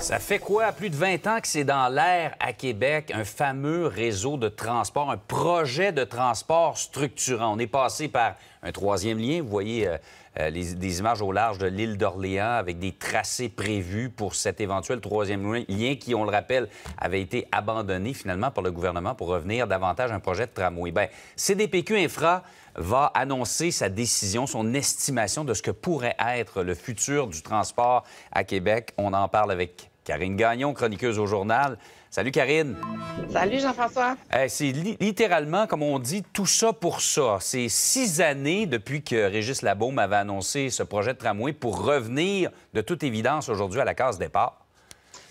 Ça fait quoi? Plus de 20 ans que c'est dans l'air à Québec, un fameux réseau de transport, un projet de transport structurant? On est passé par un troisième lien. Vous voyez euh, euh, des images au large de l'île d'Orléans avec des tracés prévus pour cet éventuel troisième lien qui, on le rappelle, avait été abandonné finalement par le gouvernement pour revenir davantage à un projet de tramway. Bien, CDPQ Infra va annoncer sa décision, son estimation de ce que pourrait être le futur du transport à Québec. On en parle avec Karine Gagnon, chroniqueuse au journal. Salut Karine. Salut Jean-François. Euh, c'est li- littéralement, comme on dit, tout ça pour ça. C'est six années depuis que Régis Labaume avait annoncé ce projet de tramway pour revenir, de toute évidence, aujourd'hui à la case départ.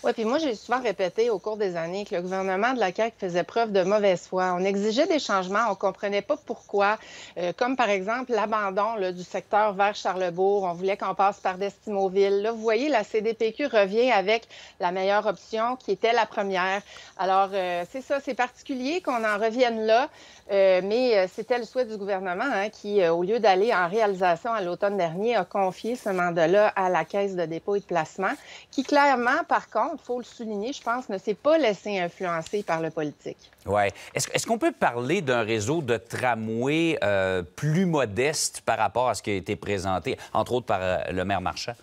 Oui, puis moi, j'ai souvent répété au cours des années que le gouvernement de la CAQ faisait preuve de mauvaise foi. On exigeait des changements, on ne comprenait pas pourquoi, Euh, comme par exemple l'abandon du secteur vers Charlebourg. On voulait qu'on passe par Destimoville. Là, vous voyez, la CDPQ revient avec la meilleure option qui était la première. Alors, euh, c'est ça, c'est particulier qu'on en revienne là, euh, mais c'était le souhait du gouvernement hein, qui, au lieu d'aller en réalisation à l'automne dernier, a confié ce mandat-là à la Caisse de dépôt et de placement, qui clairement, par contre, il faut le souligner, je pense, ne s'est pas laissé influencer par le politique. Ouais. Est-ce qu'on peut parler d'un réseau de tramway euh, plus modeste par rapport à ce qui a été présenté, entre autres par euh, le maire Marchand?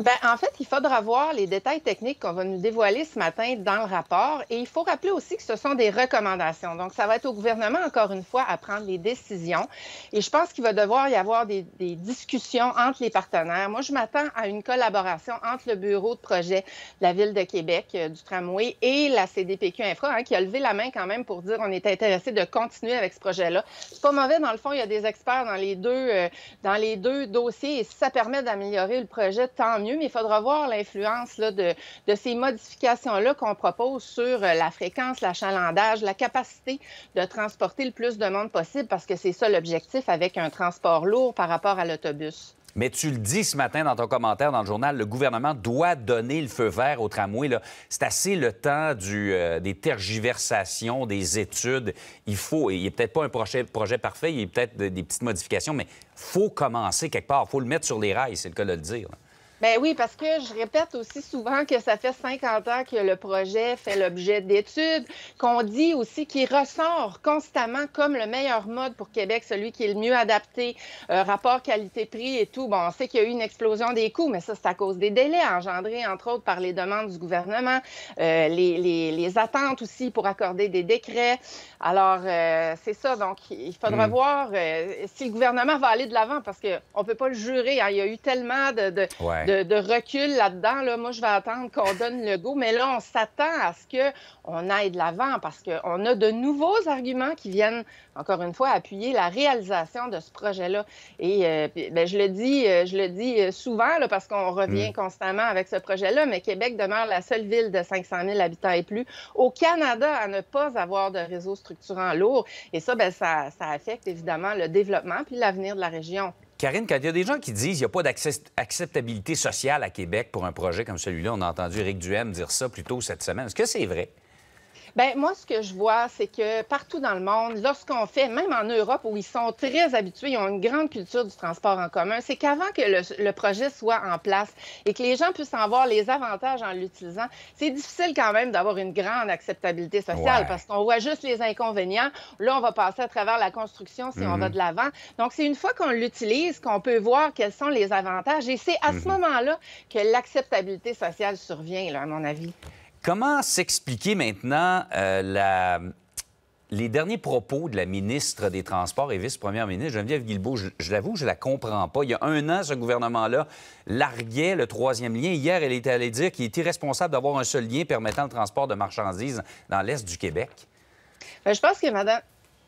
Ben, en fait, il faudra voir les détails techniques qu'on va nous dévoiler ce matin dans le rapport. Et il faut rappeler aussi que ce sont des recommandations. Donc, ça va être au gouvernement, encore une fois, à prendre les décisions. Et je pense qu'il va devoir y avoir des, discussions entre les partenaires. Moi, je m'attends à une collaboration entre le bureau de projet de la Ville de Québec, euh, du tramway, et la CDPQ Infra, hein, qui a levé la main quand même pour dire on est intéressé de continuer avec ce projet-là. C'est pas mauvais, dans le fond, il y a des experts dans les deux, euh, dans les deux dossiers. Et si ça permet d'améliorer le projet, tant mieux, mais il faudra voir l'influence de, ces modifications-là qu'on propose sur euh, la fréquence, l'achalandage, la capacité de transporter le plus de monde possible, parce que c'est ça l'objectif avec un transport lourd par rapport à l'autobus. Mais tu le dis ce matin dans ton commentaire dans le journal, le gouvernement doit donner le feu vert au tramway. C'est assez le temps euh, des tergiversations, des études. Il faut, il n'est peut-être pas un projet, parfait, il y a peut-être de- des petites modifications, mais faut commencer quelque part. faut le mettre sur les rails, c'est le cas de le dire. Ben oui, parce que je répète aussi souvent que ça fait 50 ans que le projet fait l'objet d'études, qu'on dit aussi qu'il ressort constamment comme le meilleur mode pour Québec, celui qui est le mieux adapté, euh, rapport qualité-prix et tout. Bon, on sait qu'il y a eu une explosion des coûts, mais ça, c'est à cause des délais engendrés, entre autres, par les demandes du gouvernement, euh, les, les- les attentes aussi pour accorder des décrets. Alors, euh, c'est ça. Donc, il faudra Mm. voir euh, si le gouvernement va aller de l'avant, parce qu'on ne peut pas le jurer. hein. Il y a eu tellement de, de, Ouais. de, de recul là-dedans. Là. Moi, je vais attendre qu'on donne le go. Mais là, on s'attend à ce qu'on aille de l'avant parce qu'on a de nouveaux arguments qui viennent, encore une fois, appuyer la réalisation de ce projet-là. Et euh, ben, je le dis, euh, je le dis euh, souvent là, parce qu'on revient constamment avec ce projet-là, mais Québec demeure la seule ville de 500 000 habitants et plus au Canada à ne pas avoir de réseau structurant lourd. Et ça, ben, ça, ça affecte évidemment le développement puis l'avenir de la région. Karine, quand il y a des gens qui disent qu'il n'y a pas d'acceptabilité sociale à Québec pour un projet comme celui-là, on a entendu Éric Duhem dire ça plus tôt cette semaine. Est-ce que c'est vrai? Ben moi, ce que je vois, c'est que partout dans le monde, lorsqu'on fait, même en Europe, où ils sont très habitués, ils ont une grande culture du transport en commun, c'est qu'avant que le, le projet soit en place et que les gens puissent en voir les avantages en l'utilisant, c'est difficile quand même d'avoir une grande acceptabilité sociale Ouais. parce qu'on voit juste les inconvénients. Là, on va passer à travers la construction si on va de l'avant. Donc, c'est une fois qu'on l'utilise qu'on peut voir quels sont les avantages et c'est à ce moment-là que l'acceptabilité sociale survient, là, à mon avis. Comment s'expliquer maintenant euh, les derniers propos de la ministre des Transports et vice-première ministre, Geneviève Guilbeault? Je, je l'avoue, je la comprends pas. Il y a un an, ce gouvernement-là larguait le troisième lien. Hier, elle était allée dire qu'il est irresponsable d'avoir un seul lien permettant le transport de marchandises dans l'Est du Québec. Ben, je pense que Madame.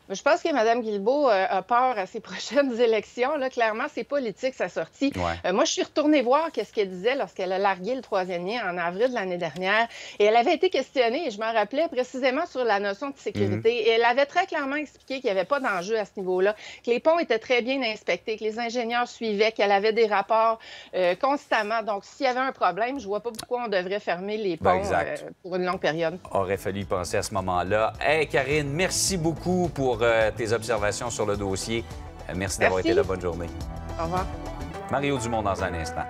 Je pense que Mme Guilbeault euh, a peur à ses prochaines élections. Là. Clairement, c'est politique sa sortie. Ouais. Euh, moi, je suis retournée voir qu'est-ce qu'elle disait lorsqu'elle a largué le troisième lien en avril de l'année dernière. Et elle avait été questionnée, et je m'en rappelais précisément sur la notion de sécurité. Et elle avait très clairement expliqué qu'il n'y avait pas d'enjeu à ce niveau-là, que les ponts étaient très bien inspectés, que les ingénieurs suivaient, qu'elle avait des rapports euh, constamment. Donc, s'il y avait un problème, je vois pas pourquoi on devrait fermer les Ben, ponts euh, pour une longue période. Aurait fallu penser à ce moment-là. Hey, Karine, merci beaucoup pour euh, tes observations sur le dossier. Euh, merci d'avoir Merci. été là. Bonne journée. Au revoir. Mario Dumont dans un instant.